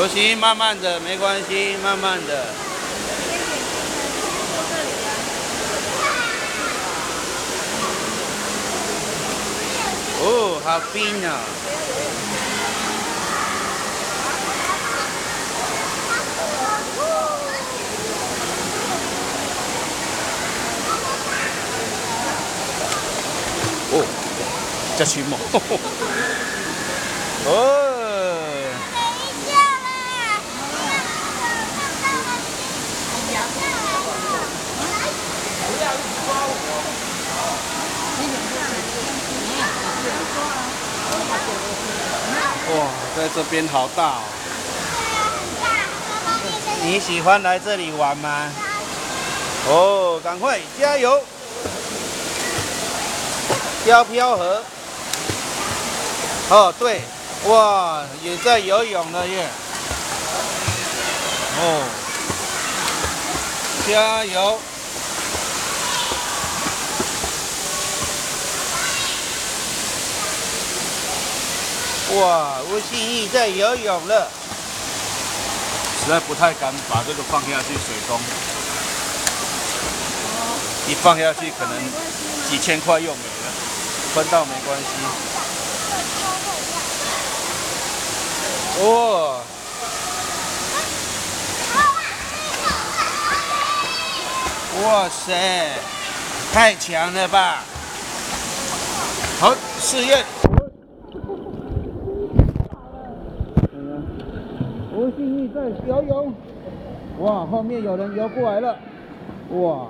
不行，慢慢的，没关系，慢慢的。哦，好冰啊！哦，这群猫。哦。哇，在这边好大哦！你喜欢来这里玩吗？哦，赶快加油！飘飘河。哦，对，哇，也在游泳了耶！哦，加油！哇，吴信义在游泳了，实在不太敢把这个放下去水中，一放下去可能几千块又没了，分到没关系。哇！哇塞，太强了吧！好，试验。继续在游泳，哇，后面有人游过来了，哇。